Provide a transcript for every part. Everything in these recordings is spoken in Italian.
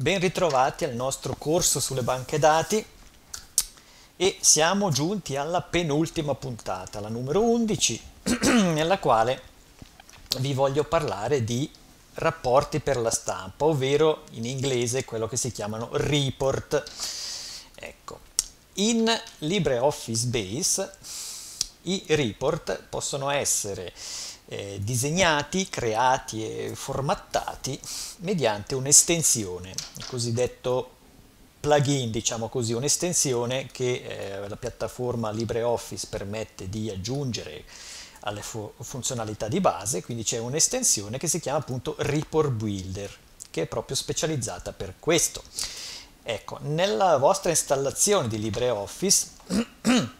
Ben ritrovati al nostro corso sulle banche dati e siamo giunti alla penultima puntata, la numero 11, nella quale vi voglio parlare di rapporti per la stampa, ovvero in inglese quello che si chiamano report. Ecco, in LibreOffice Base i report possono essere eh, disegnati, creati e formattati mediante un'estensione, il cosiddetto plugin, diciamo così, un'estensione che eh, la piattaforma LibreOffice permette di aggiungere alle fu- funzionalità di base, quindi c'è un'estensione che si chiama appunto Report Builder, che è proprio specializzata per questo. Ecco, nella vostra installazione di LibreOffice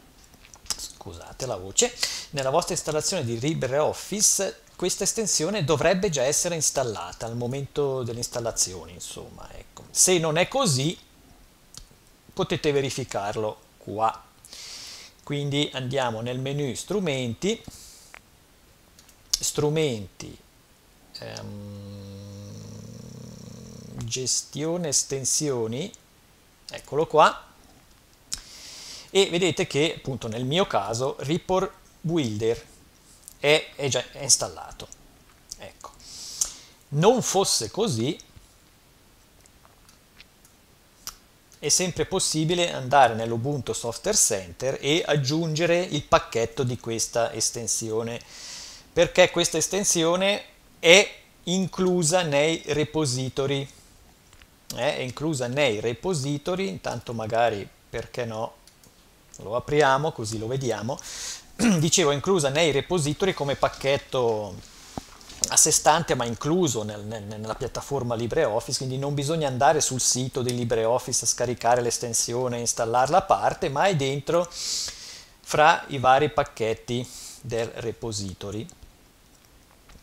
scusate la voce, nella vostra installazione di LibreOffice questa estensione dovrebbe già essere installata al momento dell'installazione, insomma, ecco. Se non è così, potete verificarlo qua. Quindi andiamo nel menu strumenti, strumenti, ehm, gestione estensioni, eccolo qua, e vedete che appunto nel mio caso Report Builder è, è già installato. Ecco. Non fosse così, è sempre possibile andare nell'Ubuntu Software Center e aggiungere il pacchetto di questa estensione, perché questa estensione è inclusa nei repository. Eh, è inclusa nei repository, intanto magari, perché no, lo apriamo così lo vediamo, dicevo inclusa nei repository come pacchetto a sé stante ma incluso nel, nel, nella piattaforma LibreOffice, quindi non bisogna andare sul sito di LibreOffice a scaricare l'estensione e installarla a parte, ma è dentro fra i vari pacchetti del repository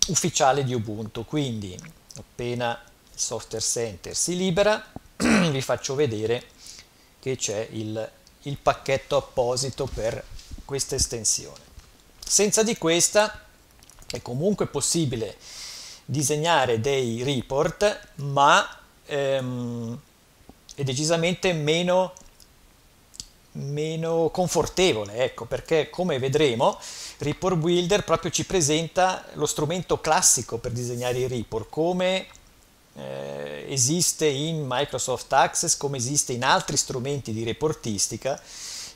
ufficiale di Ubuntu. Quindi appena il software center si libera vi faccio vedere che c'è il il pacchetto apposito per questa estensione. Senza di questa è comunque possibile disegnare dei report, ma ehm, è decisamente meno, meno confortevole, ecco, perché come vedremo Report Builder proprio ci presenta lo strumento classico per disegnare i report, come eh, esiste in Microsoft Access come esiste in altri strumenti di reportistica,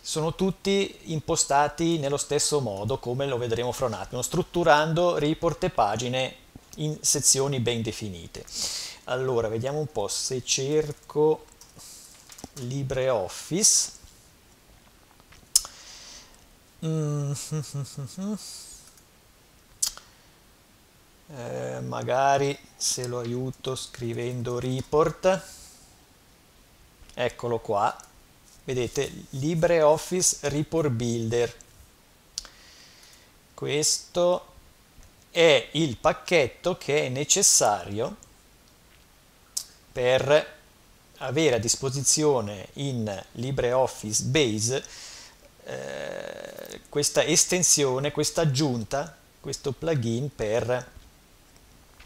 sono tutti impostati nello stesso modo come lo vedremo fra un attimo, strutturando report e pagine in sezioni ben definite. Allora, vediamo un po' se cerco LibreOffice. Mm-hmm. eh, magari se lo aiuto scrivendo report. Eccolo qua. Vedete LibreOffice Report Builder. Questo è il pacchetto che è necessario per avere a disposizione in LibreOffice Base eh, questa estensione, questa aggiunta, questo plugin per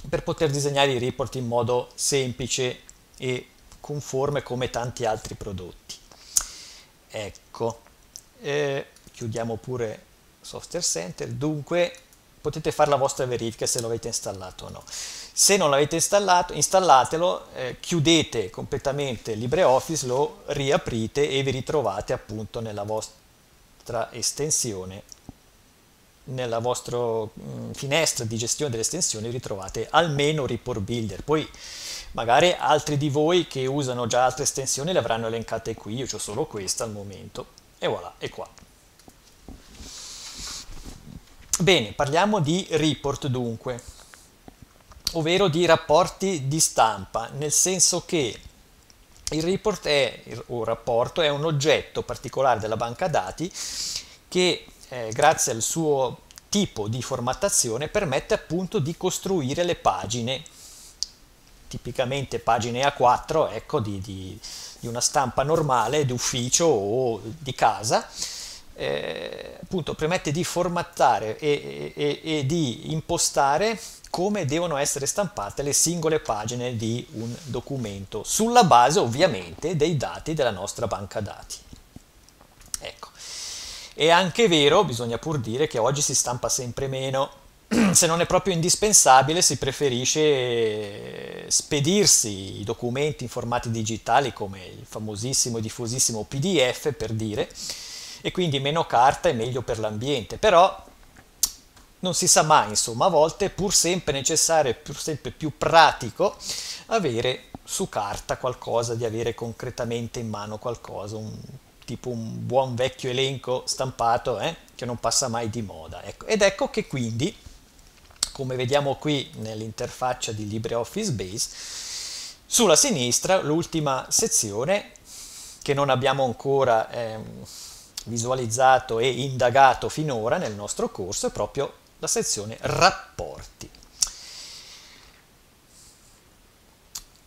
per poter disegnare i report in modo semplice e conforme come tanti altri prodotti. Ecco, eh, chiudiamo pure Software Center, dunque potete fare la vostra verifica se lo avete installato o no. Se non l'avete installato, installatelo, eh, chiudete completamente LibreOffice, lo riaprite e vi ritrovate appunto nella vostra estensione nella vostra mm, finestra di gestione delle estensioni ritrovate almeno Report Builder. Poi magari altri di voi che usano già altre estensioni le avranno elencate qui, io ho solo questa al momento. E voilà, è qua. Bene, parliamo di report dunque, ovvero di rapporti di stampa, nel senso che il report è, o rapporto è un oggetto particolare della banca dati che eh, grazie al suo tipo di formattazione permette appunto di costruire le pagine tipicamente pagine A4 ecco, di, di, di una stampa normale d'ufficio o di casa eh, appunto permette di formattare e, e, e, di impostare come devono essere stampate le singole pagine di un documento, sulla base ovviamente dei dati della nostra banca dati. È anche vero, bisogna pur dire, che oggi si stampa sempre meno se non è proprio indispensabile, si preferisce spedirsi i documenti in formati digitali come il famosissimo e diffusissimo PDF per dire, e quindi meno carta è meglio per l'ambiente. Però non si sa mai, insomma, a volte è pur sempre necessario, pur sempre più pratico avere su carta qualcosa, di avere concretamente in mano qualcosa, un, tipo un buon vecchio elenco stampato eh, che non passa mai di moda. Ecco. Ed ecco che quindi come vediamo qui nell'interfaccia di LibreOffice Base, sulla sinistra l'ultima sezione che non abbiamo ancora eh, visualizzato e indagato finora nel nostro corso è proprio la sezione rapporti.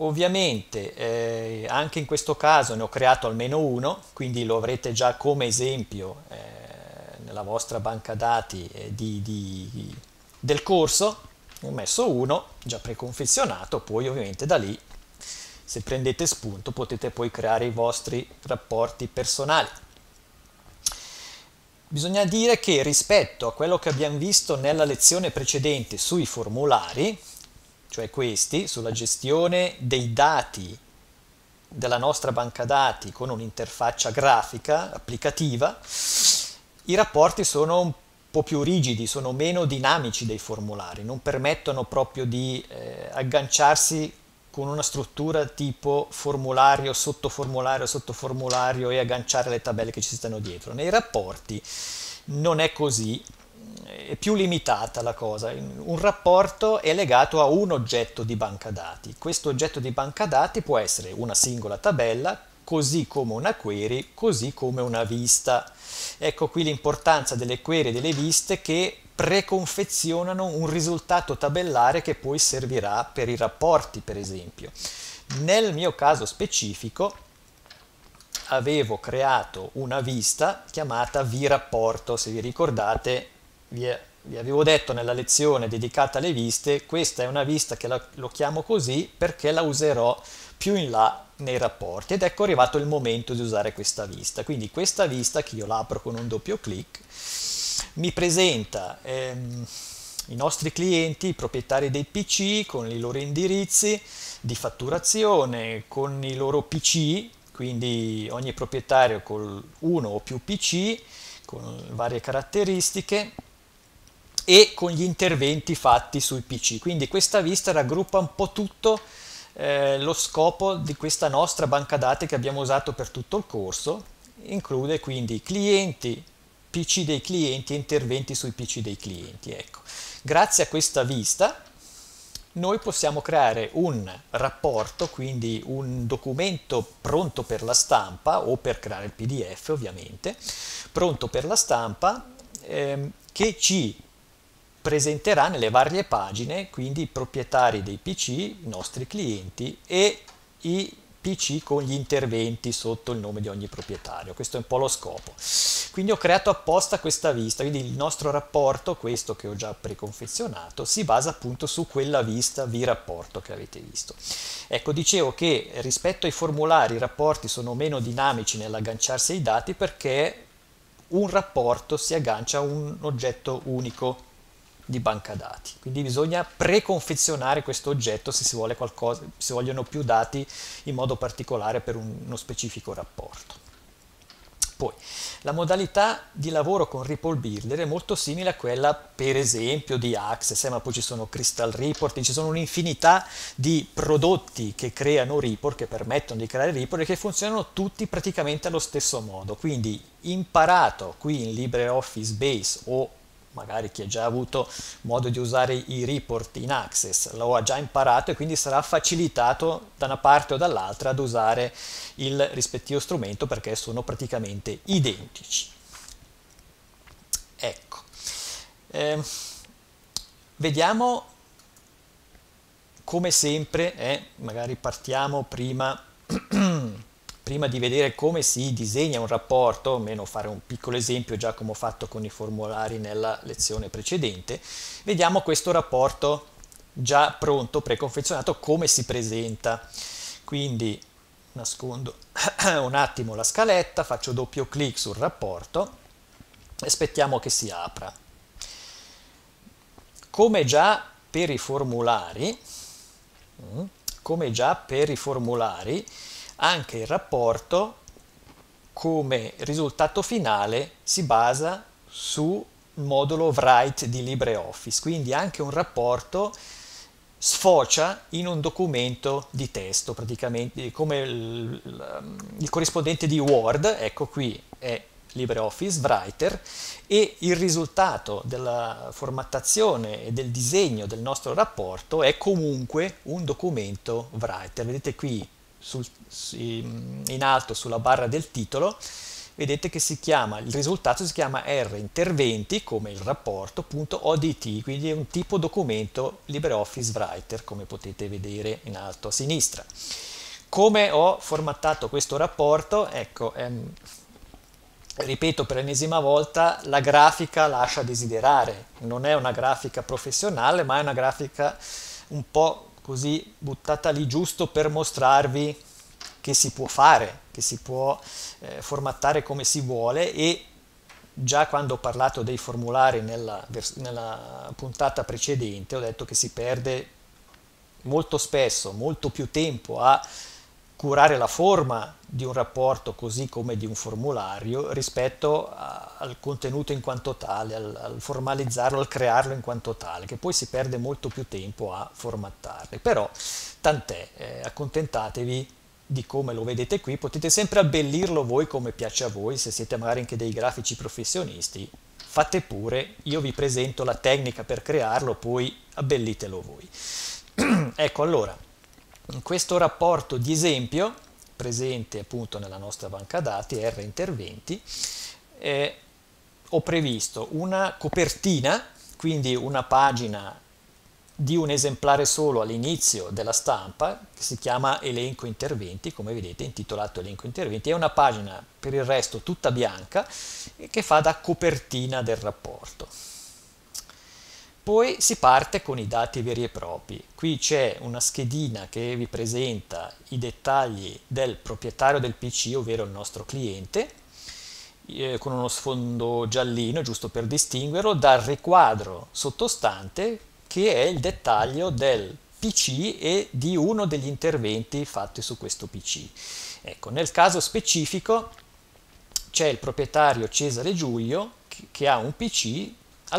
Ovviamente eh, anche in questo caso ne ho creato almeno uno, quindi lo avrete già come esempio eh, nella vostra banca dati eh, di, di, del corso, ho messo uno già preconfezionato, poi ovviamente da lì se prendete spunto potete poi creare i vostri rapporti personali. Bisogna dire che rispetto a quello che abbiamo visto nella lezione precedente sui formulari, cioè questi, sulla gestione dei dati della nostra banca dati con un'interfaccia grafica applicativa, i rapporti sono un po' più rigidi, sono meno dinamici dei formulari, non permettono proprio di eh, agganciarsi con una struttura tipo formulario, sottoformulario, sottoformulario e agganciare le tabelle che ci stanno dietro. Nei rapporti non è così, è più limitata la cosa. Un rapporto è legato a un oggetto di banca dati. Questo oggetto di banca dati può essere una singola tabella, così come una query, così come una vista. Ecco qui l'importanza delle query e delle viste che preconfezionano un risultato tabellare che poi servirà per i rapporti, per esempio. Nel mio caso specifico avevo creato una vista chiamata v-rapporto, se vi ricordate vi, vi, avevo detto nella lezione dedicata alle viste, questa è una vista che la, lo chiamo così perché la userò più in là nei rapporti ed ecco arrivato il momento di usare questa vista. Quindi questa vista che io l'apro con un doppio clic mi presenta ehm, i nostri clienti, i proprietari dei PC con i loro indirizzi di fatturazione, con i loro PC, quindi ogni proprietario con uno o più PC con varie caratteristiche e con gli interventi fatti sui PC. Quindi questa vista raggruppa un po' tutto eh, lo scopo di questa nostra banca dati che abbiamo usato per tutto il corso include quindi clienti, PC dei clienti e interventi sui PC dei clienti. Ecco. Grazie a questa vista noi possiamo creare un rapporto, quindi un documento pronto per la stampa o per creare il PDF ovviamente, pronto per la stampa ehm, che ci presenterà nelle varie pagine quindi i proprietari dei PC, i nostri clienti e i PC con gli interventi sotto il nome di ogni proprietario. Questo è un po' lo scopo. Quindi ho creato apposta questa vista, quindi il nostro rapporto, questo che ho già preconfezionato, si basa appunto su quella vista v-rapporto che avete visto. Ecco, dicevo che rispetto ai formulari i rapporti sono meno dinamici nell'agganciarsi ai dati perché un rapporto si aggancia a un oggetto unico di banca dati. Quindi bisogna preconfezionare questo oggetto se si, vuole qualcosa, se vogliono più dati in modo particolare per un, uno specifico rapporto. Poi, la modalità di lavoro con Ripple Builder è molto simile a quella, per esempio, di Access, eh, ma poi ci sono Crystal Report, ci sono un'infinità di prodotti che creano report, che permettono di creare report e che funzionano tutti praticamente allo stesso modo. Quindi, imparato qui in LibreOffice Base o magari chi ha già avuto modo di usare i report in Access lo ha già imparato e quindi sarà facilitato da una parte o dall'altra ad usare il rispettivo strumento perché sono praticamente identici. Ecco, eh, vediamo come sempre, eh, magari partiamo prima prima di vedere come si disegna un rapporto, almeno fare un piccolo esempio già come ho fatto con i formulari nella lezione precedente, vediamo questo rapporto già pronto, preconfezionato, come si presenta. Quindi nascondo un attimo la scaletta, faccio doppio clic sul rapporto e aspettiamo che si apra. Come già per i formulari, mm, come già per i formulari, anche il rapporto come risultato finale si basa sul modulo Write di LibreOffice, quindi anche un rapporto sfocia in un documento di testo, praticamente come il, il corrispondente di Word, ecco qui è LibreOffice Writer e il risultato della formattazione e del disegno del nostro rapporto è comunque un documento Writer. Vedete qui sul, in alto sulla barra del titolo vedete che si chiama, il risultato si chiama R interventi come il rapporto.odt, quindi è un tipo documento LibreOffice Writer come potete vedere in alto a sinistra. Come ho formattato questo rapporto? Ecco, ehm, ripeto per l'ennesima volta, la grafica lascia desiderare, non è una grafica professionale ma è una grafica un po' così buttata lì giusto per mostrarvi che si può fare, che si può eh, formattare come si vuole e già quando ho parlato dei formulari nella, nella puntata precedente ho detto che si perde molto spesso, molto più tempo a curare la forma di un rapporto così come di un formulario rispetto a, al contenuto in quanto tale, al, al, formalizzarlo, al crearlo in quanto tale, che poi si perde molto più tempo a formattarli. Però tant'è, eh, accontentatevi di come lo vedete qui, potete sempre abbellirlo voi come piace a voi, se siete magari anche dei grafici professionisti, fate pure, io vi presento la tecnica per crearlo, poi abbellitelo voi. ecco allora, questo rapporto di esempio, presente appunto nella nostra banca dati, R interventi, eh, ho previsto una copertina, quindi una pagina di un esemplare solo all'inizio della stampa che si chiama elenco interventi, come vedete intitolato elenco interventi, è una pagina per il resto tutta bianca che fa da copertina del rapporto. Poi si parte con i dati veri e propri. Qui c'è una schedina che vi presenta i dettagli del proprietario del PC, ovvero il nostro cliente, eh, con uno sfondo giallino, giusto per distinguerlo, dal riquadro sottostante che è il dettaglio del PC e di uno degli interventi fatti su questo PC. Ecco, nel caso specifico c'è il proprietario Cesare Giulio che ha un PC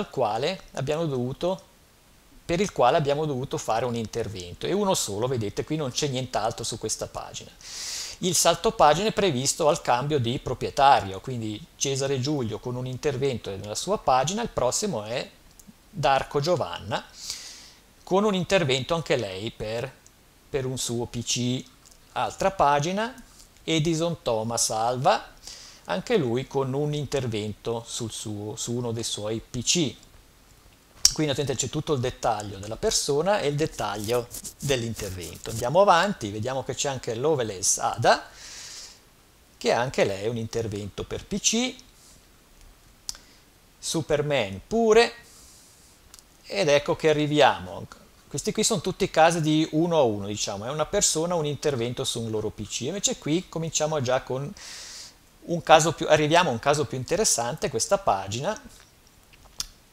quale dovuto per il quale abbiamo dovuto fare un intervento e uno solo, vedete qui non c'è nient'altro su questa pagina. Il salto pagina è previsto al cambio di proprietario, quindi Cesare Giulio con un intervento nella sua pagina, il prossimo è Darco Giovanna con un intervento anche lei per, per un suo PC. Altra pagina, Edison Thomas Alva, anche lui con un intervento suo, su uno dei suoi PC. Quindi attenti, c'è tutto il dettaglio della persona e il dettaglio dell'intervento. Andiamo avanti, vediamo che c'è anche Loveless Ada, che anche lei è un intervento per PC. Superman pure, ed ecco che arriviamo. Questi qui sono tutti casi di uno a uno, diciamo, è una persona, un intervento su un loro PC. Invece qui cominciamo già con più, arriviamo a un caso più interessante, questa pagina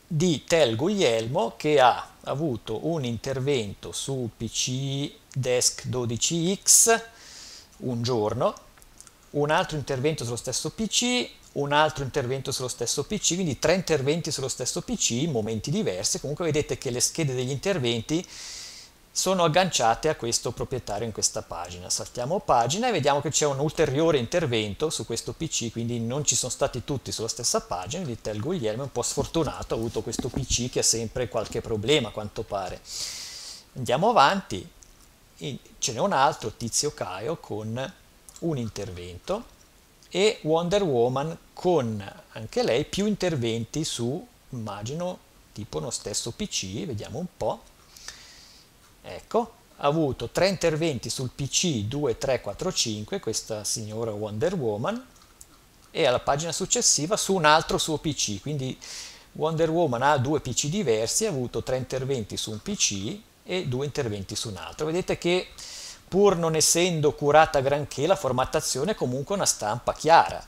di Tel Guglielmo che ha avuto un intervento su PC Desk 12X un giorno, un altro intervento sullo stesso PC, un altro intervento sullo stesso PC, quindi tre interventi sullo stesso PC in momenti diversi. Comunque vedete che le schede degli interventi sono agganciate a questo proprietario in questa pagina. Saltiamo pagina e vediamo che c'è un ulteriore intervento su questo PC, quindi non ci sono stati tutti sulla stessa pagina. L'Itel Guglielmo è un po' sfortunato, ha avuto questo PC che ha sempre qualche problema a quanto pare. Andiamo avanti, ce n'è un altro, Tizio Caio, con un intervento e Wonder Woman con anche lei più interventi su, immagino, tipo uno stesso PC, vediamo un po'. Ecco, ha avuto tre interventi sul PC 2, 3, 4, 5, questa signora Wonder Woman, e alla pagina successiva su un altro suo PC, quindi Wonder Woman ha due PC diversi, ha avuto tre interventi su un PC e due interventi su un altro. Vedete che pur non essendo curata granché la formattazione è comunque una stampa chiara.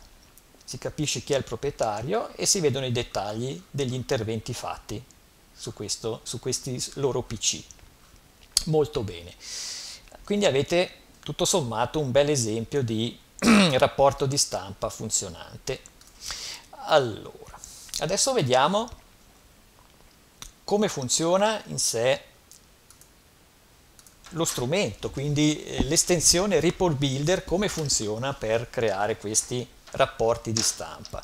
Si capisce chi è il proprietario e si vedono i dettagli degli interventi fatti su, questo, su questi loro PC. Molto bene. Quindi avete tutto sommato un bel esempio di rapporto di stampa funzionante. Allora, adesso vediamo come funziona in sé lo strumento, quindi eh, l'estensione Report Builder, come funziona per creare questi rapporti di stampa.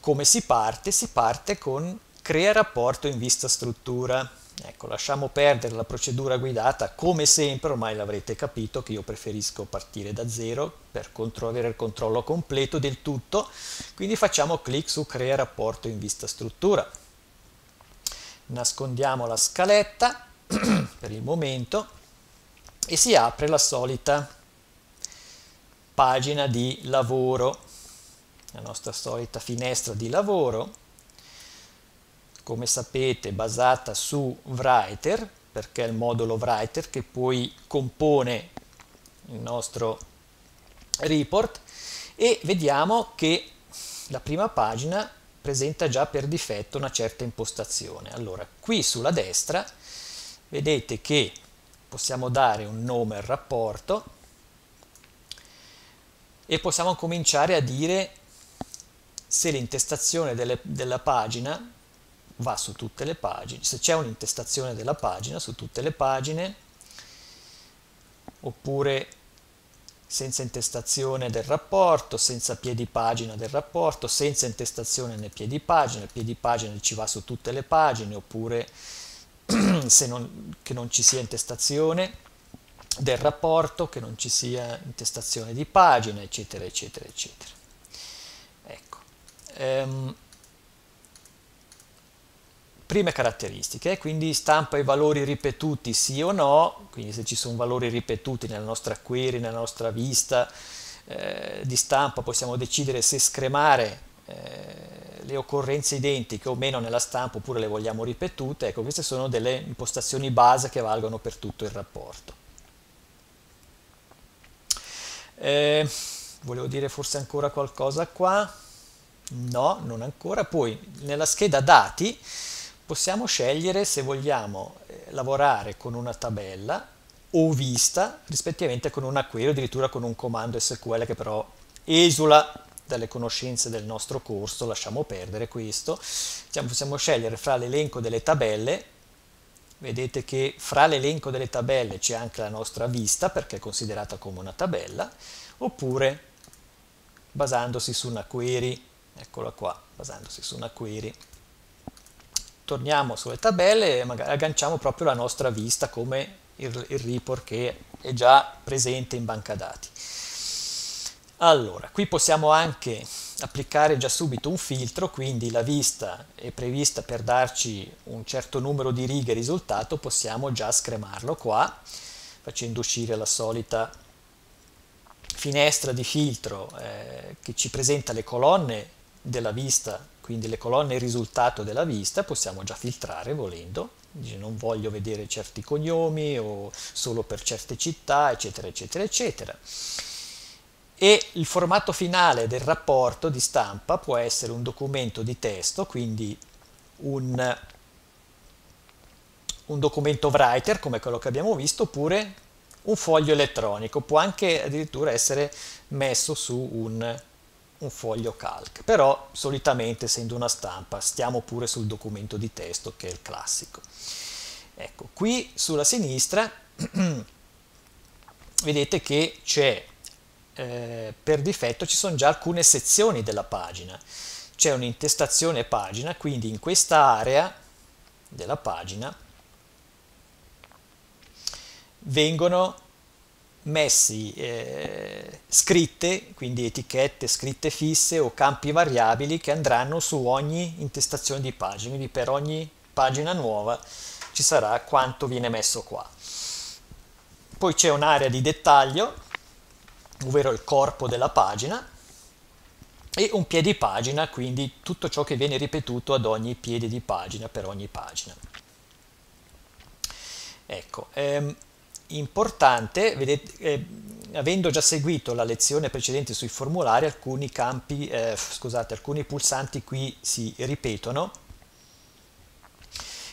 Come si parte? Si parte con crea rapporto in vista struttura. Ecco, lasciamo perdere la procedura guidata, come sempre ormai l'avrete capito che io preferisco partire da zero per avere il controllo completo del tutto, quindi facciamo clic su crea rapporto in vista struttura. Nascondiamo la scaletta per il momento e si apre la solita pagina di lavoro, la nostra solita finestra di lavoro come sapete basata su Writer, perché è il modulo Writer che poi compone il nostro report e vediamo che la prima pagina presenta già per difetto una certa impostazione. Allora, qui sulla destra vedete che possiamo dare un nome al rapporto e possiamo cominciare a dire se l'intestazione della pagina va su tutte le pagine, se c'è un'intestazione della pagina su tutte le pagine, oppure senza intestazione del rapporto, senza piedi pagina del rapporto, senza intestazione nel piedi pagina, il piedi pagina ci va su tutte le pagine, oppure se non, che non ci sia intestazione del rapporto, che non ci sia intestazione di pagina, eccetera, eccetera, eccetera. Ecco. Ehm, prime caratteristiche, quindi stampa i valori ripetuti sì o no, quindi se ci sono valori ripetuti nella nostra query, nella nostra vista eh, di stampa possiamo decidere se scremare eh, le occorrenze identiche o meno nella stampa oppure le vogliamo ripetute, ecco queste sono delle impostazioni base che valgono per tutto il rapporto. Eh, volevo dire forse ancora qualcosa qua? No, non ancora. Poi nella scheda dati possiamo scegliere se vogliamo eh, lavorare con una tabella o vista rispettivamente con una query addirittura con un comando SQL che però esula dalle conoscenze del nostro corso, lasciamo perdere questo, diciamo, possiamo scegliere fra l'elenco delle tabelle, vedete che fra l'elenco delle tabelle c'è anche la nostra vista perché è considerata come una tabella, oppure basandosi su una query, eccola qua, basandosi su una query torniamo sulle tabelle e magari agganciamo proprio la nostra vista come il, il report che è già presente in banca dati. Allora, qui possiamo anche applicare già subito un filtro, quindi la vista è prevista per darci un certo numero di righe risultato, possiamo già scremarlo qua, facendo uscire la solita finestra di filtro eh, che ci presenta le colonne della vista quindi le colonne risultato della vista possiamo già filtrare volendo, non voglio vedere certi cognomi o solo per certe città, eccetera, eccetera, eccetera. E il formato finale del rapporto di stampa può essere un documento di testo, quindi un, un documento writer come quello che abbiamo visto, oppure un foglio elettronico, può anche addirittura essere messo su un un foglio calc, però solitamente essendo una stampa stiamo pure sul documento di testo che è il classico. Ecco, qui sulla sinistra vedete che c'è eh, per difetto ci sono già alcune sezioni della pagina. C'è un'intestazione pagina, quindi in questa area della pagina vengono messi eh, scritte, quindi etichette scritte fisse o campi variabili che andranno su ogni intestazione di pagina, quindi per ogni pagina nuova ci sarà quanto viene messo qua. Poi c'è un'area di dettaglio, ovvero il corpo della pagina, e un piede pagina, quindi tutto ciò che viene ripetuto ad ogni piede di pagina per ogni pagina. Ecco, ehm, importante, vedete, eh, avendo già seguito la lezione precedente sui formulari, alcuni campi, eh, scusate, alcuni pulsanti qui si ripetono.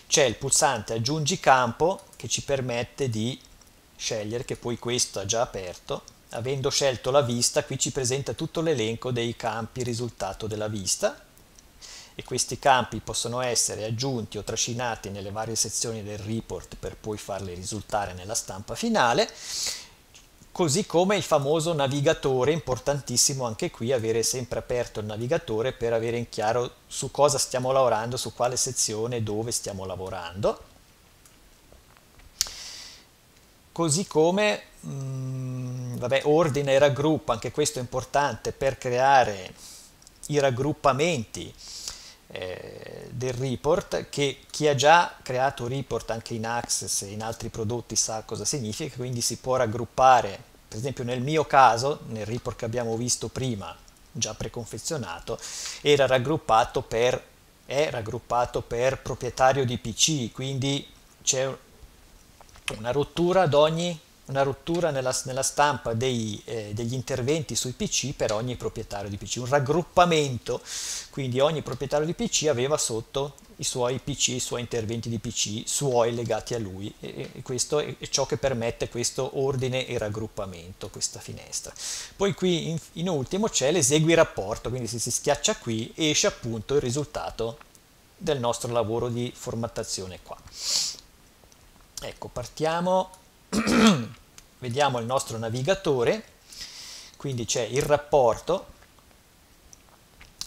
C'è il pulsante aggiungi campo che ci permette di scegliere, che poi questo ha già aperto, avendo scelto la vista, qui ci presenta tutto l'elenco dei campi risultato della vista e questi campi possono essere aggiunti o trascinati nelle varie sezioni del report per poi farli risultare nella stampa finale così come il famoso navigatore, importantissimo anche qui avere sempre aperto il navigatore per avere in chiaro su cosa stiamo lavorando, su quale sezione, dove stiamo lavorando. Così come, mh, mm, vabbè, ordine e raggruppa, anche questo è importante per creare i raggruppamenti eh, del report che chi ha già creato report anche in Access e in altri prodotti sa cosa significa, quindi si può raggruppare, per esempio nel mio caso, nel report che abbiamo visto prima, già preconfezionato, era raggruppato per, è raggruppato per proprietario di PC, quindi c'è una rottura ad ogni una rottura nella, nella stampa dei, eh, degli interventi sui PC per ogni proprietario di PC, un raggruppamento, quindi ogni proprietario di PC aveva sotto i suoi PC, i suoi interventi di PC suoi legati a lui e, e questo è ciò che permette questo ordine e raggruppamento, questa finestra. Poi qui in, in ultimo c'è l'esegui rapporto, quindi se si schiaccia qui esce appunto il risultato del nostro lavoro di formattazione qua. Ecco, partiamo vediamo il nostro navigatore, quindi c'è il rapporto,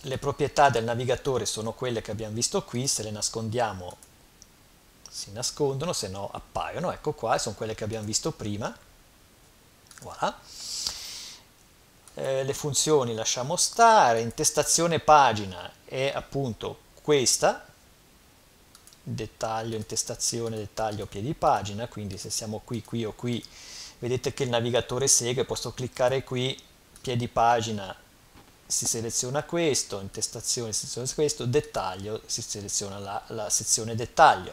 le proprietà del navigatore sono quelle che abbiamo visto qui, se le nascondiamo si nascondono, se no appaiono, ecco qua, sono quelle che abbiamo visto prima. Voilà. Eh, le funzioni lasciamo stare, intestazione pagina è appunto questa, dettaglio, intestazione, dettaglio, piedi pagina, quindi se siamo qui, qui o qui, vedete che il navigatore segue, posso cliccare qui, piedi pagina, si seleziona questo, intestazione si seleziona questo, dettaglio, si seleziona la, la sezione dettaglio.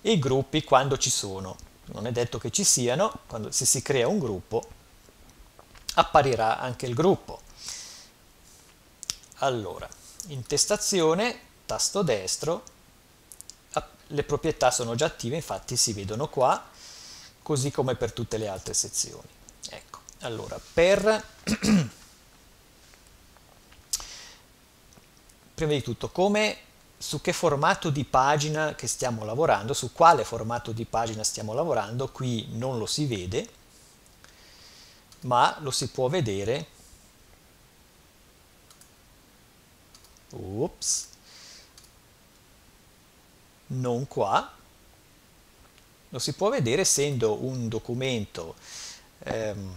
I gruppi quando ci sono, non è detto che ci siano, quando se si crea un gruppo apparirà anche il gruppo. Allora, intestazione, tasto destro, le proprietà sono già attive, infatti si vedono qua, così come per tutte le altre sezioni. Ecco, allora, per... Prima di tutto, come, su che formato di pagina che stiamo lavorando, su quale formato di pagina stiamo lavorando, qui non lo si vede, ma lo si può vedere Ups non qua, lo si può vedere essendo un documento ehm,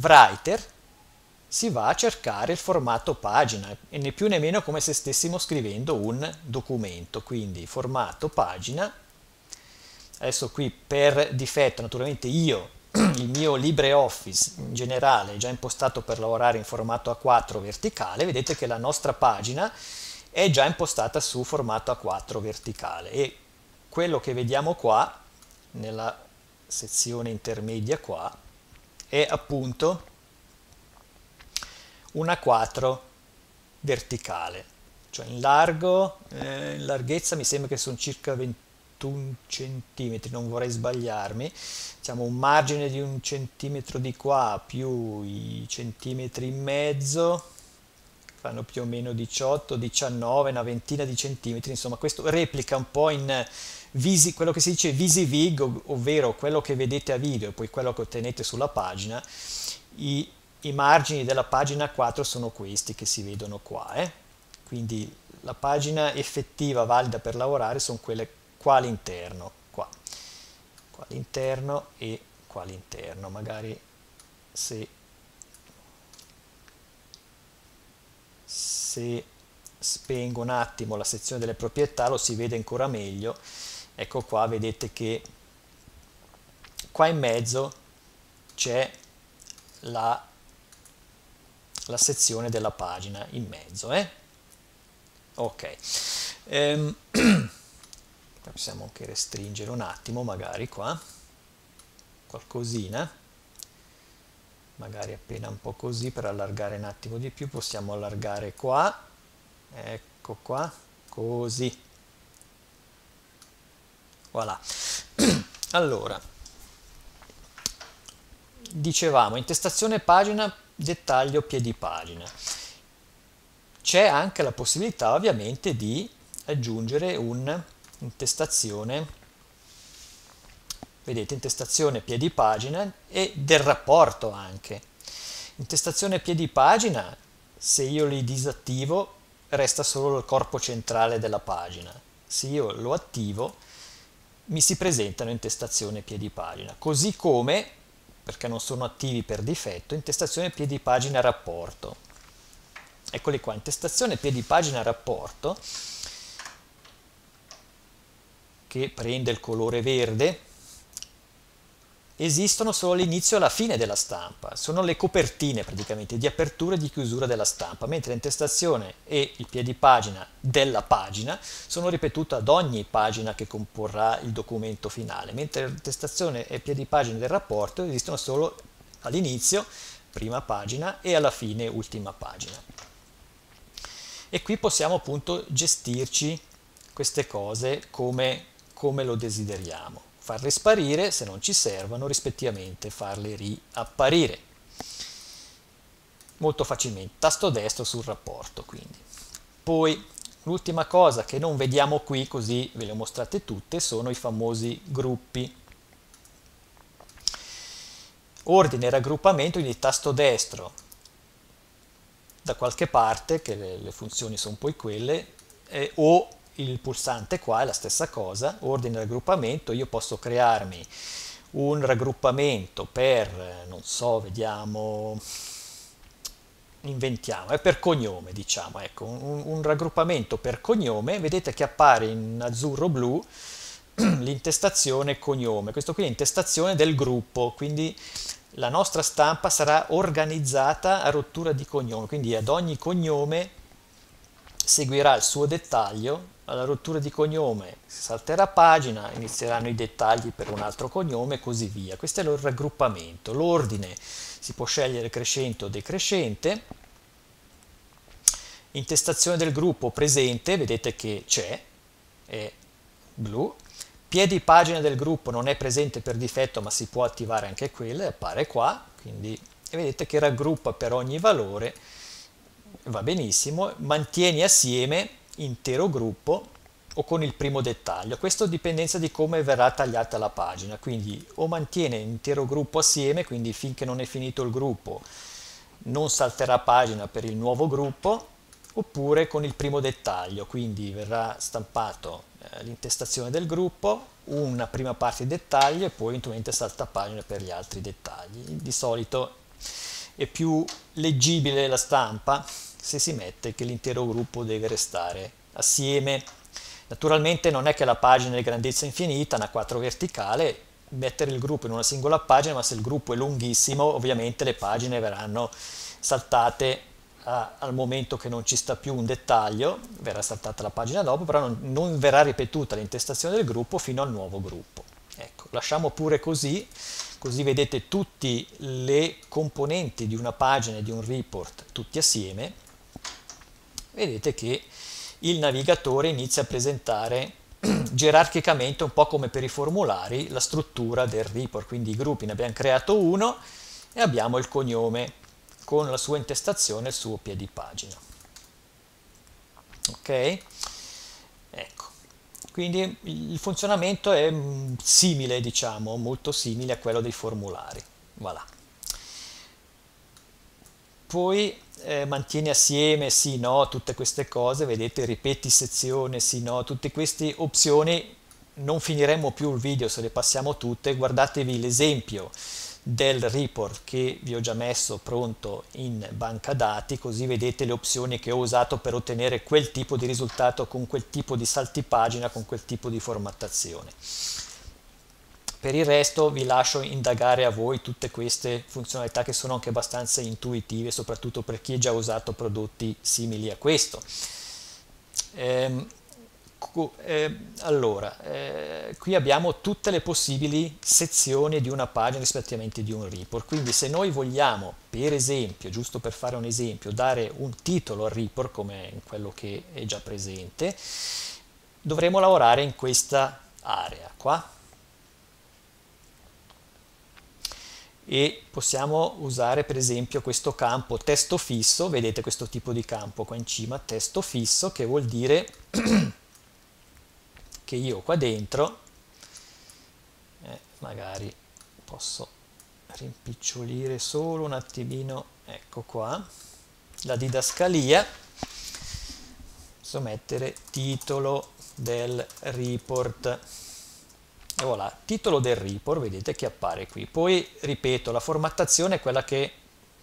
writer, si va a cercare il formato pagina e né più né meno come se stessimo scrivendo un documento, quindi formato pagina. Adesso qui per difetto naturalmente io il mio LibreOffice in generale è già impostato per lavorare in formato A4 verticale, vedete che la nostra pagina è già impostata su formato A4 verticale. E quello che vediamo qua nella sezione intermedia qua è appunto un A4 verticale. Cioè in largo eh, in larghezza mi sembra che sono circa 21 centimetri non vorrei sbagliarmi. Diciamo un margine di un centimetro di qua più i centimetri in mezzo fanno più o meno 18, 19, una ventina di centimetri, insomma questo replica un po' in visi, quello che si dice visivig, ovvero quello che vedete a video e poi quello che ottenete sulla pagina, i, i, margini della pagina 4 sono questi che si vedono qua, eh? quindi la pagina effettiva valida per lavorare sono quelle qua all'interno, qua, qua all'interno e qua all'interno, magari se se spengo un attimo la sezione delle proprietà lo si vede ancora meglio. Ecco qua vedete che qua in mezzo c'è la, la, sezione della pagina in mezzo eh? ok. Ehm, possiamo anche restringere un attimo magari qua. Qualcosina magari appena un po' così per allargare un attimo di più possiamo allargare qua. Ecco qua così. Voilà. Allora dicevamo intestazione pagina dettaglio piedi pagina. C'è anche la possibilità ovviamente di aggiungere un'intestazione vedete intestazione piedi pagina e del rapporto anche. Intestazione piedi pagina se io li disattivo resta solo il corpo centrale della pagina. Se io lo attivo mi si presentano intestazione piedi pagina così come perché non sono attivi per difetto intestazione piedi pagina rapporto. Eccoli qua intestazione piedi pagina rapporto che prende il colore verde esistono solo all'inizio e alla fine della stampa, sono le copertine praticamente di apertura e di chiusura della stampa, mentre l'intestazione e il piedipagina della pagina sono ripetute ad ogni pagina che comporrà il documento finale, mentre l'intestazione e il piedipagina del rapporto esistono solo all'inizio, prima pagina, e alla fine, ultima pagina. E qui possiamo appunto gestirci queste cose come, come lo desideriamo farle sparire se non ci servono, rispettivamente farle riapparire. Molto facilmente, tasto destro sul rapporto quindi. Poi l'ultima cosa che non vediamo qui, così ve le ho mostrate tutte, sono i famosi gruppi. Ordine e raggruppamento, quindi tasto destro da qualche parte, che le, le funzioni sono poi quelle, eh, o il pulsante qua è la stessa cosa, ordine raggruppamento, io posso crearmi un raggruppamento per, non so, vediamo, inventiamo, è per cognome diciamo, ecco, un, un raggruppamento per cognome, vedete che appare in azzurro-blu l'intestazione cognome, questo qui è intestazione del gruppo, quindi la nostra stampa sarà organizzata a rottura di cognome, quindi ad ogni cognome seguirà il suo dettaglio alla rottura di cognome si salterà pagina, inizieranno i dettagli per un altro cognome e così via. Questo è il raggruppamento. L'ordine si può scegliere crescente o decrescente. Intestazione del gruppo presente, vedete che c'è, è blu. Piedi pagina del gruppo non è presente per difetto ma si può attivare anche quella, appare qua, quindi e vedete che raggruppa per ogni valore, va benissimo, mantieni assieme intero gruppo o con il primo dettaglio. Questo dipendenza di come verrà tagliata la pagina, quindi o mantiene l'intero gruppo assieme, quindi finché non è finito il gruppo non salterà pagina per il nuovo gruppo, oppure con il primo dettaglio, quindi verrà stampato eh, l'intestazione del gruppo, una prima parte di dettaglio e poi eventualmente salta pagina per gli altri dettagli. Di solito è più leggibile la stampa se si mette che l'intero gruppo deve restare assieme. Naturalmente non è che la pagina è di grandezza infinita, una 4 verticale, mettere il gruppo in una singola pagina, ma se il gruppo è lunghissimo, ovviamente le pagine verranno saltate a, al momento che non ci sta più un dettaglio, verrà saltata la pagina dopo, però non, non verrà ripetuta l'intestazione del gruppo fino al nuovo gruppo. Ecco, lasciamo pure così, così vedete tutte le componenti di una pagina e di un report tutti assieme vedete che il navigatore inizia a presentare gerarchicamente, un po' come per i formulari, la struttura del report, quindi i gruppi ne abbiamo creato uno e abbiamo il cognome con la sua intestazione e il suo piedipagina. Ok? Ecco, quindi il funzionamento è mm, simile, diciamo, molto simile a quello dei formulari. Voilà. Poi eh, mantieni assieme, sì, no, tutte queste cose, vedete, ripeti sezione, sì, no, tutte queste opzioni, non finiremo più il video se le passiamo tutte, guardatevi l'esempio del report che vi ho già messo pronto in banca dati, così vedete le opzioni che ho usato per ottenere quel tipo di risultato con quel tipo di salti pagina, con quel tipo di formattazione. Per il resto vi lascio indagare a voi tutte queste funzionalità che sono anche abbastanza intuitive, soprattutto per chi ha già usato prodotti simili a questo. Ehm, eh, allora, eh, qui abbiamo tutte le possibili sezioni di una pagina rispettivamente di un report, quindi se noi vogliamo, per esempio, giusto per fare un esempio, dare un titolo al report come in quello che è già presente, dovremo lavorare in questa area qua e possiamo usare per esempio questo campo testo fisso, vedete questo tipo di campo qua in cima, testo fisso, che vuol dire che io qua dentro, eh, magari posso rimpicciolire solo un attimino, ecco qua, la didascalia, posso mettere titolo del report e voilà, titolo del report, vedete che appare qui. Poi, ripeto, la formattazione è quella che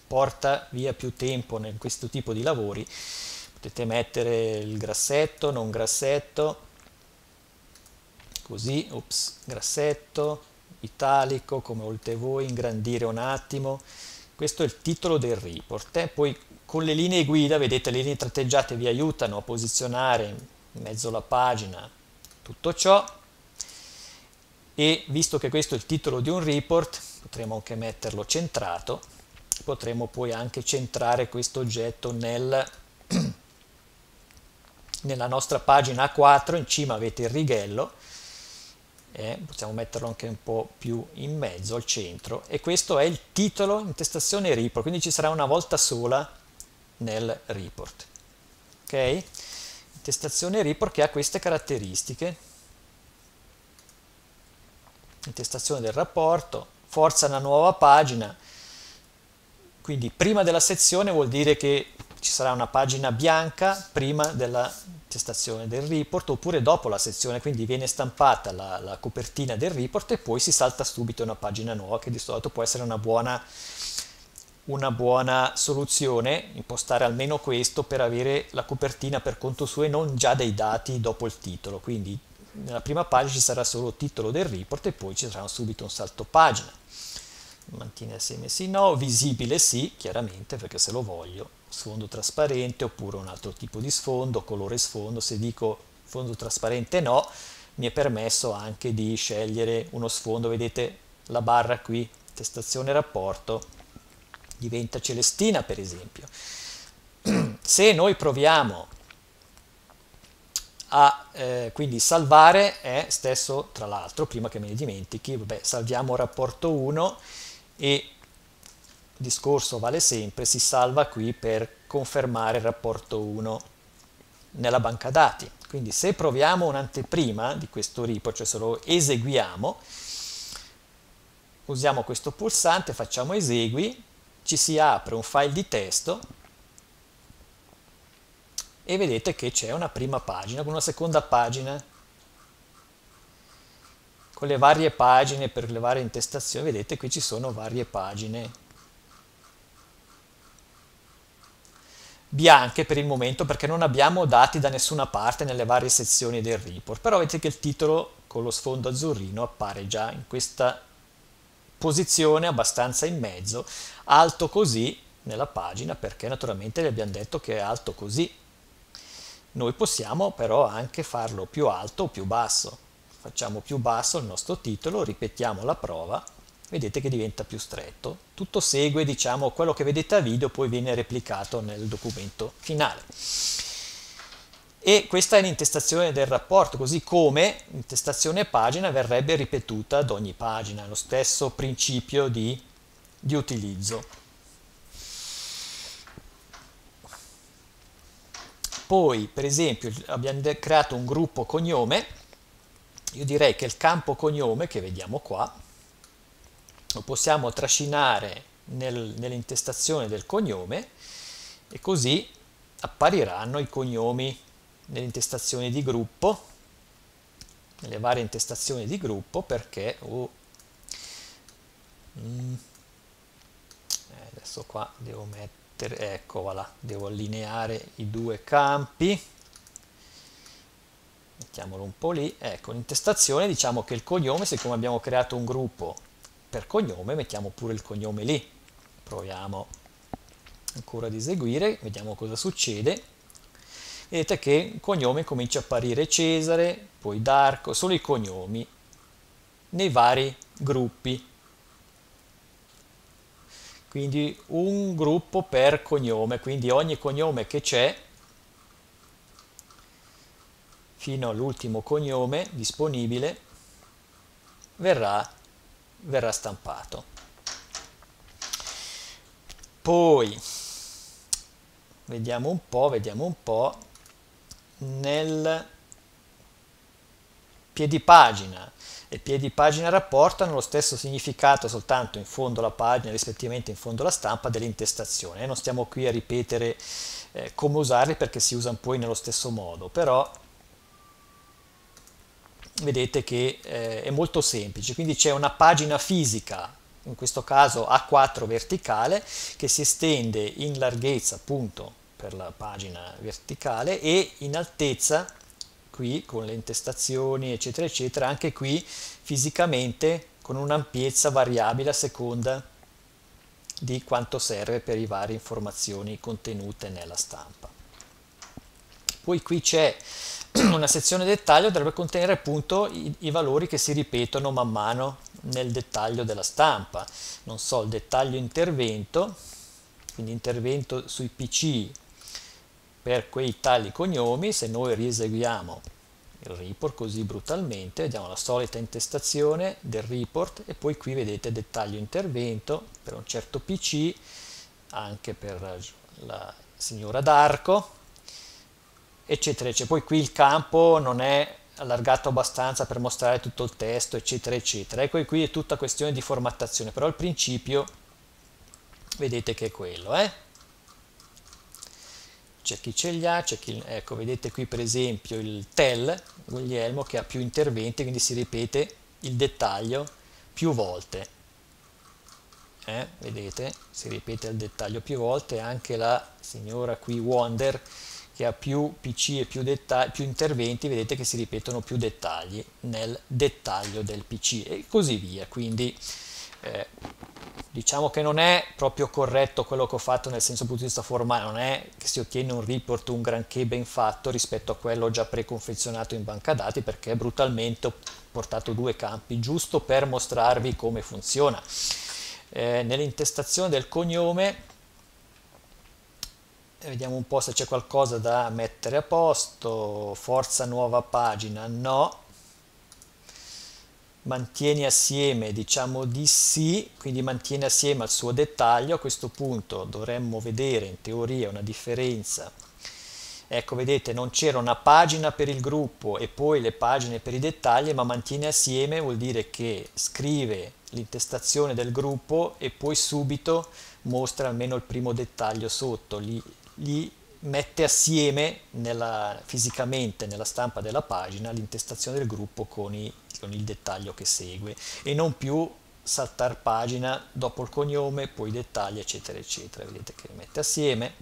porta via più tempo in questo tipo di lavori. Potete mettere il grassetto, non grassetto, così, ops, grassetto, italico, come volete voi, ingrandire un attimo. Questo è il titolo del report. Eh? Poi con le linee guida, vedete, le linee tratteggiate vi aiutano a posizionare in mezzo alla pagina tutto ciò e visto che questo è il titolo di un report potremo anche metterlo centrato potremo poi anche centrare questo oggetto nel, nella nostra pagina A4 in cima avete il righello eh, possiamo metterlo anche un po' più in mezzo al centro. E questo è il titolo intestazione report quindi ci sarà una volta sola nel report. Ok? Intestazione report che ha queste caratteristiche intestazione del rapporto, forza una nuova pagina, quindi prima della sezione vuol dire che ci sarà una pagina bianca prima della intestazione del report oppure dopo la sezione, quindi viene stampata la, la, copertina del report e poi si salta subito una pagina nuova che di solito può essere una buona, una buona soluzione, impostare almeno questo per avere la copertina per conto suo e non già dei dati dopo il titolo, quindi nella prima pagina ci sarà solo il titolo del report e poi ci sarà subito un salto pagina. Mantiene assieme sì, no, visibile sì, chiaramente perché se lo voglio, sfondo trasparente oppure un altro tipo di sfondo, colore sfondo, se dico sfondo trasparente no, mi è permesso anche di scegliere uno sfondo, vedete la barra qui, testazione rapporto, diventa celestina per esempio. Se noi proviamo a eh, quindi salvare è stesso tra l'altro prima che me ne dimentichi vabbè, salviamo rapporto 1 e discorso vale sempre si salva qui per confermare il rapporto 1 nella banca dati. Quindi se proviamo un'anteprima di questo report cioè se lo eseguiamo usiamo questo pulsante facciamo esegui ci si apre un file di testo e vedete che c'è una prima pagina con una seconda pagina. Con le varie pagine per le varie intestazioni vedete qui ci sono varie pagine. Bianche per il momento perché non abbiamo dati da nessuna parte nelle varie sezioni del report però vedete che il titolo con lo sfondo azzurrino appare già in questa posizione abbastanza in mezzo. Alto così nella pagina perché naturalmente gli abbiamo detto che è alto così noi possiamo però anche farlo più alto o più basso. Facciamo più basso il nostro titolo, ripetiamo la prova, vedete che diventa più stretto. Tutto segue, diciamo, quello che vedete a video poi viene replicato nel documento finale. E questa è l'intestazione del rapporto, così come l'intestazione pagina verrebbe ripetuta ad ogni pagina, lo stesso principio di, di utilizzo. Poi, per esempio, abbiamo creato un gruppo cognome, io direi che il campo cognome, che vediamo qua, lo possiamo trascinare nel, nell'intestazione del cognome e così appariranno i cognomi nell'intestazione di gruppo, nelle varie intestazioni di gruppo, perché oh, mm, eh, adesso qua devo mettere mettere, ecco voilà, devo allineare i due campi, mettiamolo un po' lì, ecco, l'intestazione diciamo che il cognome, siccome abbiamo creato un gruppo per cognome, mettiamo pure il cognome lì, proviamo ancora ad eseguire, vediamo cosa succede, vedete che il cognome comincia a apparire Cesare, poi Darco, solo i cognomi nei vari gruppi. Quindi un gruppo per cognome, quindi ogni cognome che c'è fino all'ultimo cognome disponibile verrà, verrà stampato. Poi vediamo un po', vediamo un po' nel piedipagina e piedipagina rapportano lo stesso significato soltanto in fondo alla pagina rispettivamente in fondo alla stampa dell'intestazione. Non stiamo qui a ripetere eh, come usarli perché si usano poi nello stesso modo però vedete che eh, è molto semplice. Quindi c'è una pagina fisica in questo caso A4 verticale che si estende in larghezza appunto per la pagina verticale e in altezza qui con le intestazioni eccetera eccetera anche qui fisicamente con un'ampiezza variabile a seconda di quanto serve per le varie informazioni contenute nella stampa. Poi qui c'è una sezione dettaglio dovrebbe contenere appunto i, i, valori che si ripetono man mano nel dettaglio della stampa. Non so il dettaglio intervento quindi intervento sui pc per quei tali cognomi, se noi rieseguiamo il report così brutalmente, vediamo la solita intestazione del report e poi qui vedete dettaglio intervento per un certo PC, anche per la signora D'Arco, eccetera, eccetera. Poi qui il campo non è allargato abbastanza per mostrare tutto il testo, eccetera, eccetera. Ecco, qui è tutta questione di formattazione, però il principio vedete che è quello, eh? C'è chi ce li ha, c'è chi, ecco vedete qui per esempio il TEL, Guglielmo, che ha più interventi, quindi si ripete il dettaglio più volte. Eh, vedete, si ripete il dettaglio più volte, anche la signora qui Wonder che ha più PC e più, più interventi, vedete che si ripetono più dettagli nel dettaglio del PC e così via. Quindi eh, diciamo che non è proprio corretto quello che ho fatto nel senso punto di vista formale, non è che si ottiene un report un granché ben fatto rispetto a quello già preconfezionato in banca dati perché brutalmente ho portato due campi giusto per mostrarvi come funziona. Eh, nell'intestazione del cognome vediamo un po' se c'è qualcosa da mettere a posto, forza nuova pagina, no, mantieni assieme, diciamo di sì, quindi mantiene assieme al suo dettaglio, a questo punto dovremmo vedere in teoria una differenza. Ecco, vedete, non c'era una pagina per il gruppo e poi le pagine per i dettagli, ma mantiene assieme vuol dire che scrive l'intestazione del gruppo e poi subito mostra almeno il primo dettaglio sotto, li, li mette assieme nella, fisicamente nella stampa della pagina l'intestazione del gruppo con, i, con il dettaglio che segue e non più saltar pagina dopo il cognome, poi i dettagli eccetera eccetera. Vedete che li mette assieme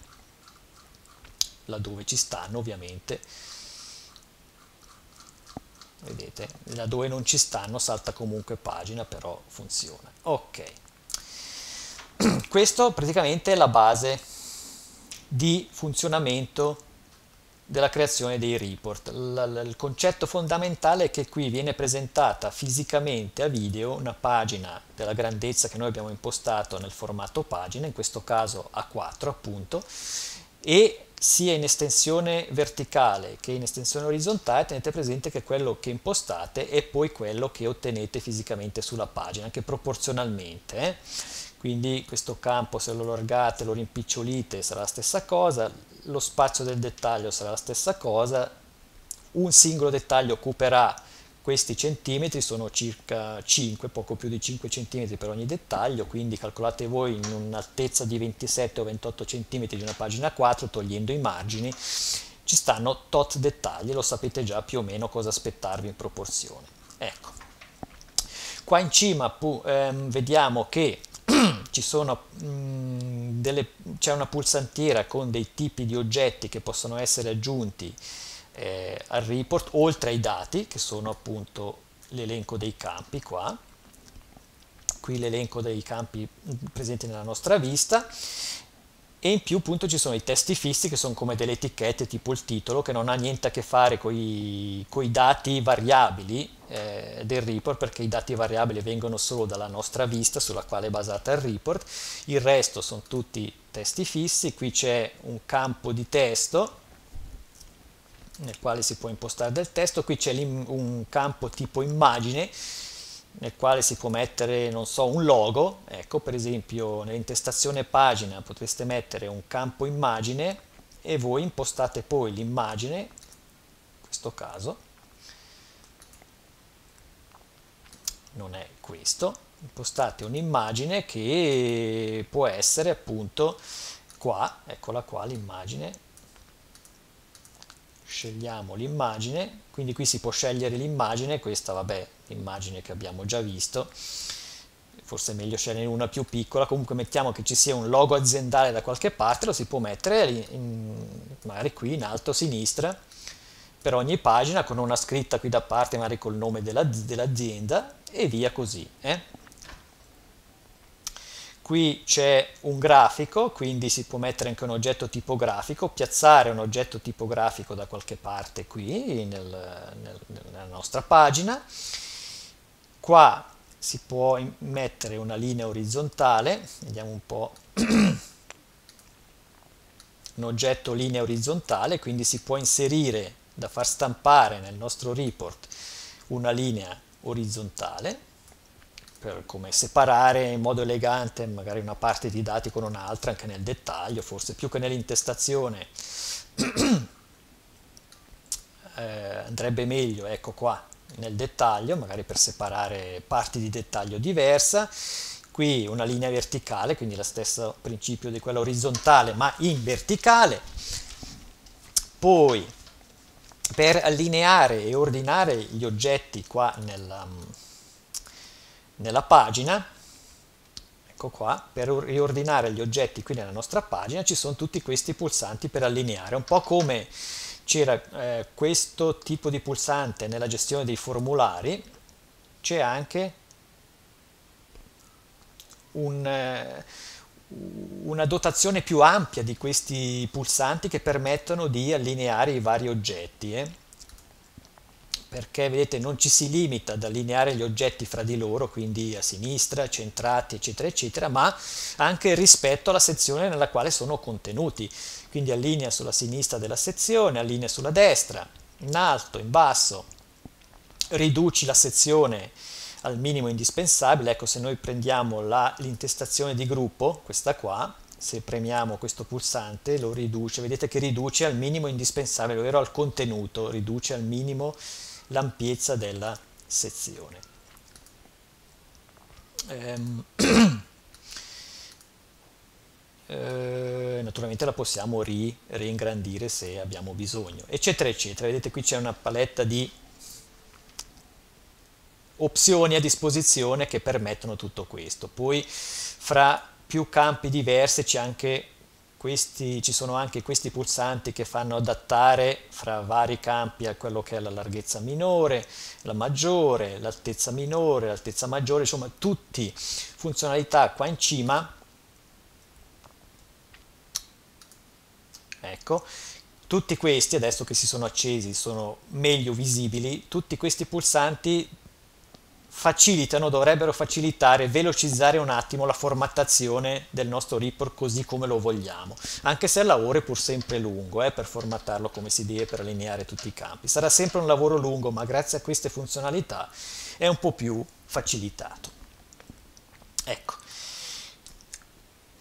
laddove ci stanno ovviamente. Vedete, laddove non ci stanno salta comunque pagina, però funziona. Ok. Questo praticamente è la base di funzionamento della creazione dei report. L- il concetto fondamentale è che qui viene presentata fisicamente a video una pagina della grandezza che noi abbiamo impostato nel formato pagina, in questo caso A4 appunto, e sia in estensione verticale che in estensione orizzontale tenete presente che quello che impostate è poi quello che ottenete fisicamente sulla pagina, anche proporzionalmente. Eh? quindi questo campo se lo allargate, lo rimpicciolite sarà la stessa cosa, lo spazio del dettaglio sarà la stessa cosa, un singolo dettaglio occuperà questi centimetri, sono circa 5, poco più di 5 centimetri per ogni dettaglio, quindi calcolate voi in un'altezza di 27 o 28 centimetri di una pagina 4, togliendo i margini, ci stanno tot dettagli, lo sapete già più o meno cosa aspettarvi in proporzione. Ecco. Qua in cima ehm, vediamo che sono, mh, mm, delle, c'è una pulsantiera con dei tipi di oggetti che possono essere aggiunti eh, al report, oltre ai dati, che sono appunto l'elenco dei campi qua, qui l'elenco dei campi presenti nella nostra vista, e in più appunto ci sono i testi fissi che sono come delle etichette tipo il titolo che non ha niente a che fare con i dati variabili eh, del report perché i dati variabili vengono solo dalla nostra vista sulla quale è basata il report. Il resto sono tutti testi fissi. Qui c'è un campo di testo nel quale si può impostare del testo. Qui c'è un campo tipo immagine nel quale si può mettere, non so, un logo, ecco per esempio nell'intestazione pagina potreste mettere un campo immagine e voi impostate poi l'immagine, in questo caso, non è questo, impostate un'immagine che può essere appunto qua, eccola qua l'immagine, scegliamo l'immagine, quindi qui si può scegliere l'immagine, questa vabbè, l'immagine che abbiamo già visto, forse è meglio scegliere una più piccola, comunque mettiamo che ci sia un logo aziendale da qualche parte, lo si può mettere in, magari qui in alto a sinistra, per ogni pagina con una scritta qui da parte, magari col nome dell'azienda e via così. Eh? Qui c'è un grafico, quindi si può mettere anche un oggetto tipografico, piazzare un oggetto tipografico da qualche parte qui nel, nel, nella nostra pagina. Qua si può mettere una linea orizzontale, vediamo un po', un oggetto linea orizzontale, quindi si può inserire da far stampare nel nostro report una linea orizzontale per come separare in modo elegante magari una parte di dati con un'altra anche nel dettaglio, forse più che nell'intestazione eh, andrebbe meglio, ecco qua, nel dettaglio, magari per separare parti di dettaglio diversa. Qui una linea verticale, quindi lo stesso principio di quella orizzontale, ma in verticale. Poi per allineare e ordinare gli oggetti qua nella, nella pagina, ecco qua, per riordinare gli oggetti qui nella nostra pagina ci sono tutti questi pulsanti per allineare, un po' come c'era eh, questo tipo di pulsante nella gestione dei formulari, c'è anche un, eh, una dotazione più ampia di questi pulsanti che permettono di allineare i vari oggetti. Eh perché vedete non ci si limita ad allineare gli oggetti fra di loro, quindi a sinistra, centrati, eccetera, eccetera, ma anche rispetto alla sezione nella quale sono contenuti. Quindi allinea sulla sinistra della sezione, allinea sulla destra, in alto, in basso, riduci la sezione al minimo indispensabile. Ecco, se noi prendiamo l'intestazione di gruppo, questa qua, se premiamo questo pulsante lo riduce, vedete che riduce al minimo indispensabile, ovvero al contenuto, riduce al minimo l'ampiezza della sezione. Ehm, eh, naturalmente la possiamo ri, ringrandire se abbiamo bisogno, eccetera, eccetera. Vedete qui c'è una paletta di opzioni a disposizione che permettono tutto questo. Poi fra più campi diversi questi, ci sono anche questi pulsanti che fanno adattare fra vari campi a quello che è la larghezza minore, la maggiore, l'altezza minore, l'altezza maggiore, insomma tutte funzionalità qua in cima. Ecco, tutti questi adesso che si sono accesi sono meglio visibili, tutti questi pulsanti facilitano, dovrebbero facilitare, velocizzare un attimo la formattazione del nostro report così come lo vogliamo, anche se il lavoro è pur sempre lungo eh, per formattarlo come si deve, per allineare tutti i campi. Sarà sempre un lavoro lungo, ma grazie a queste funzionalità è un po' più facilitato. Ecco,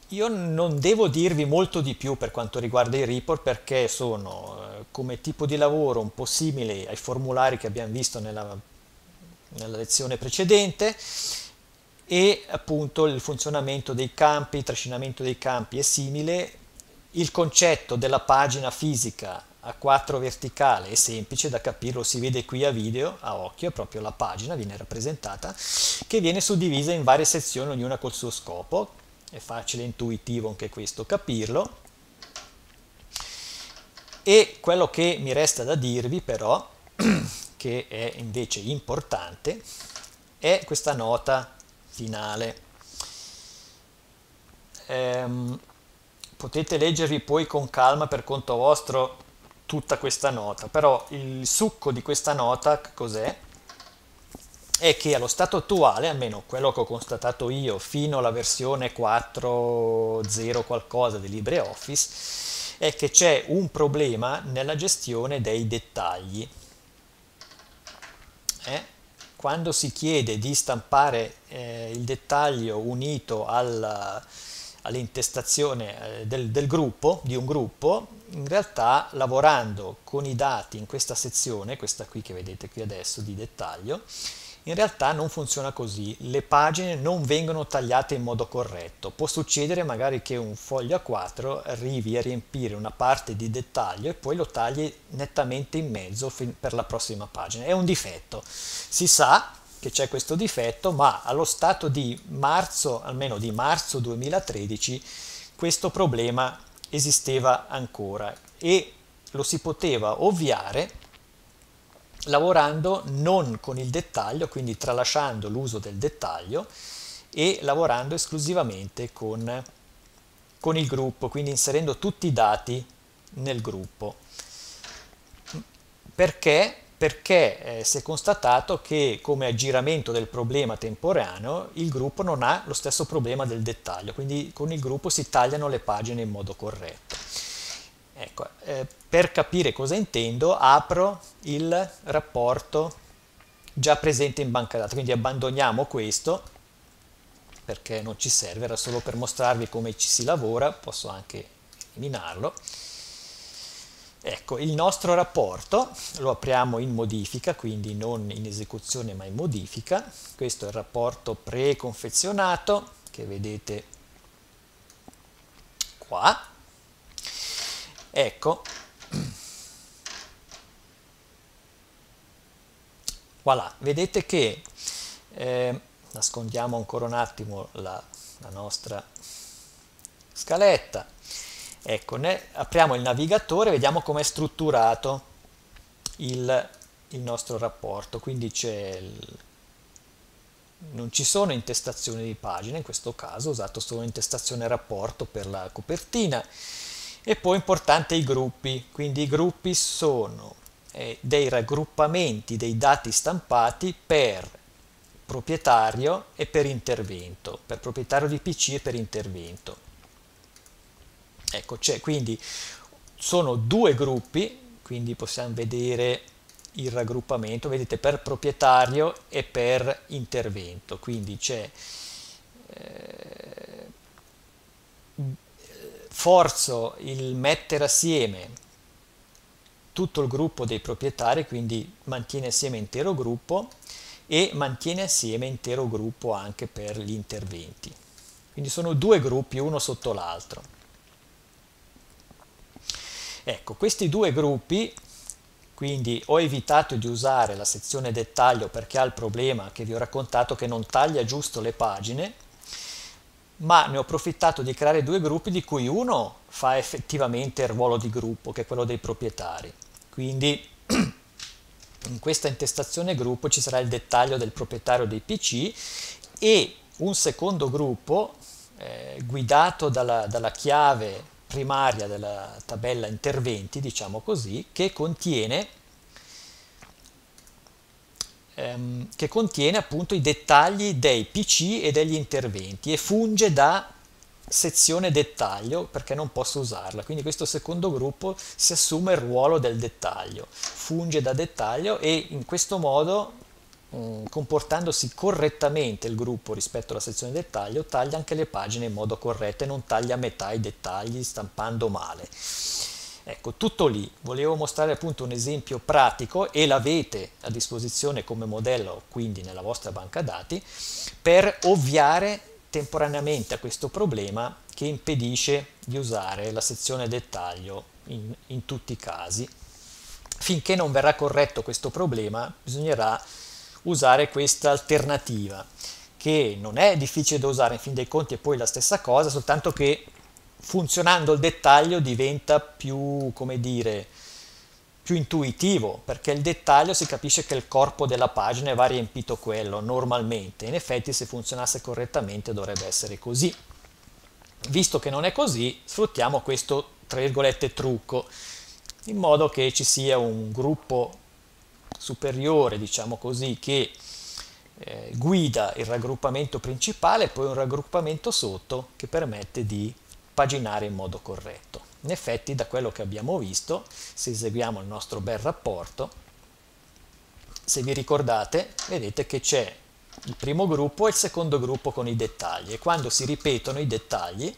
io non devo dirvi molto di più per quanto riguarda i report perché sono eh, come tipo di lavoro un po' simili ai formulari che abbiamo visto nella nella lezione precedente e appunto il funzionamento dei campi, il trascinamento dei campi è simile, il concetto della pagina fisica a 4 verticale è semplice da capirlo, si vede qui a video, a occhio, proprio la pagina, viene rappresentata, che viene suddivisa in varie sezioni, ognuna col suo scopo, è facile e intuitivo anche questo capirlo. E quello che mi resta da dirvi però che è invece importante è questa nota finale. Ehm, potete leggervi poi con calma per conto vostro tutta questa nota, però il succo di questa nota cos'è? È che allo stato attuale, almeno quello che ho constatato io fino alla versione 4.0 qualcosa di LibreOffice, è che c'è un problema nella gestione dei dettagli. Eh? Quando si chiede di stampare eh, il dettaglio unito al, all'intestazione eh, del, del gruppo, di un gruppo, in realtà lavorando con i dati in questa sezione, questa qui che vedete qui adesso di dettaglio, in realtà non funziona così, le pagine non vengono tagliate in modo corretto. Può succedere magari che un foglio A4 arrivi a riempire una parte di dettaglio e poi lo tagli nettamente in mezzo per la prossima pagina. È un difetto. Si sa che c'è questo difetto, ma allo stato di marzo, almeno di marzo 2013, questo problema esisteva ancora e lo si poteva ovviare lavorando non con il dettaglio, quindi tralasciando l'uso del dettaglio e lavorando esclusivamente con, con il gruppo, quindi inserendo tutti i dati nel gruppo. Perché? Perché eh, si è constatato che come aggiramento del problema temporaneo il gruppo non ha lo stesso problema del dettaglio, quindi con il gruppo si tagliano le pagine in modo corretto. Ecco, eh, per capire cosa intendo apro il rapporto già presente in banca dati, quindi abbandoniamo questo perché non ci serve, era solo per mostrarvi come ci si lavora, posso anche eliminarlo. Ecco, il nostro rapporto lo apriamo in modifica, quindi non in esecuzione ma in modifica. Questo è il rapporto preconfezionato che vedete qua ecco voilà vedete che eh, nascondiamo ancora un attimo la, la nostra scaletta. Ecco ne, apriamo il navigatore vediamo come è strutturato il, il nostro rapporto. Quindi c'è non ci sono intestazioni di pagine in questo caso ho usato solo intestazione rapporto per la copertina e poi importante i gruppi, quindi i gruppi sono eh, dei raggruppamenti dei dati stampati per proprietario e per intervento, per proprietario di PC e per intervento. Ecco, c'è quindi sono due gruppi, quindi possiamo vedere il raggruppamento, vedete per proprietario e per intervento, quindi c'è eh, forzo il mettere assieme tutto il gruppo dei proprietari, quindi mantiene assieme intero gruppo e mantiene assieme intero gruppo anche per gli interventi. Quindi sono due gruppi uno sotto l'altro. Ecco, questi due gruppi, quindi ho evitato di usare la sezione dettaglio perché ha il problema che vi ho raccontato che non taglia giusto le pagine, ma ne ho approfittato di creare due gruppi di cui uno fa effettivamente il ruolo di gruppo, che è quello dei proprietari. Quindi in questa intestazione gruppo ci sarà il dettaglio del proprietario dei PC e un secondo gruppo eh, guidato dalla, dalla chiave primaria della tabella interventi, diciamo così, che contiene ehm, che contiene appunto i dettagli dei PC e degli interventi e funge da sezione dettaglio perché non posso usarla. Quindi questo secondo gruppo si assume il ruolo del dettaglio. Funge da dettaglio e in questo modo mm, comportandosi correttamente il gruppo rispetto alla sezione dettaglio taglia anche le pagine in modo corretto e non taglia a metà i dettagli stampando male Ecco, tutto lì. Volevo mostrare appunto un esempio pratico e l'avete a disposizione come modello quindi nella vostra banca dati per ovviare temporaneamente a questo problema che impedisce di usare la sezione dettaglio in, in tutti i casi. Finché non verrà corretto questo problema bisognerà usare questa alternativa che non è difficile da usare in fin dei conti è poi la stessa cosa soltanto che funzionando il dettaglio diventa più, come dire, più intuitivo, perché il dettaglio si capisce che il corpo della pagina va riempito quello normalmente. In effetti se funzionasse correttamente dovrebbe essere così. Visto che non è così, sfruttiamo questo, tra virgolette, trucco, in modo che ci sia un gruppo superiore, diciamo così, che eh, guida il raggruppamento principale e poi un raggruppamento sotto che permette di paginare in modo corretto. In effetti, da quello che abbiamo visto, se eseguiamo il nostro bel rapporto, se vi ricordate, vedete che c'è il primo gruppo e il secondo gruppo con i dettagli e quando si ripetono i dettagli,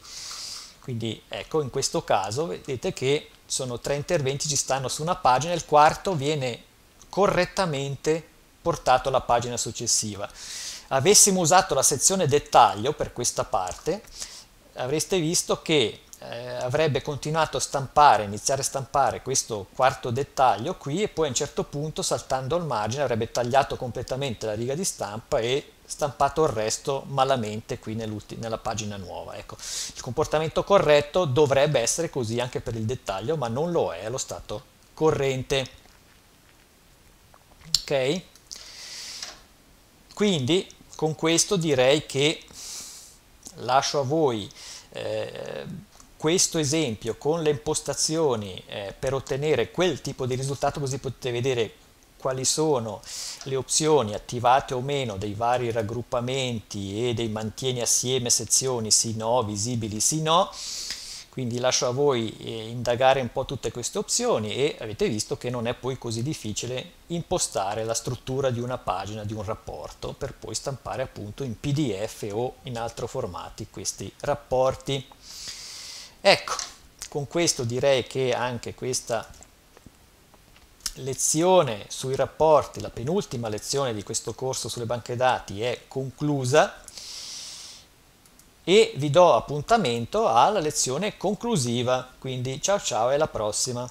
quindi ecco in questo caso vedete che sono tre interventi, ci stanno su una pagina, il quarto viene correttamente portato alla pagina successiva. Avessimo usato la sezione dettaglio per questa parte, avreste visto che eh, avrebbe continuato a stampare, iniziare a stampare questo quarto dettaglio qui e poi a un certo punto saltando al margine avrebbe tagliato completamente la riga di stampa e stampato il resto malamente qui nella pagina nuova. Ecco, il comportamento corretto dovrebbe essere così anche per il dettaglio, ma non lo è allo stato corrente. Ok? Quindi con questo direi che lascio a voi eh, questo esempio con le impostazioni eh, per ottenere quel tipo di risultato così potete vedere quali sono le opzioni attivate o meno dei vari raggruppamenti e dei mantieni assieme sezioni sì no, visibili sì no quindi lascio a voi eh, indagare un po' tutte queste opzioni e avete visto che non è poi così difficile impostare la struttura di una pagina, di un rapporto per poi stampare appunto in PDF o in altri formati questi rapporti. Ecco, con questo direi che anche questa lezione sui rapporti, la penultima lezione di questo corso sulle banche dati è conclusa e vi do appuntamento alla lezione conclusiva, quindi ciao ciao e alla prossima!